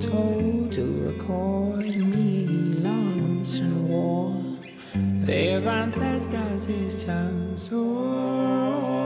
Told to record me lumps and war. They advance as his chance. Oh,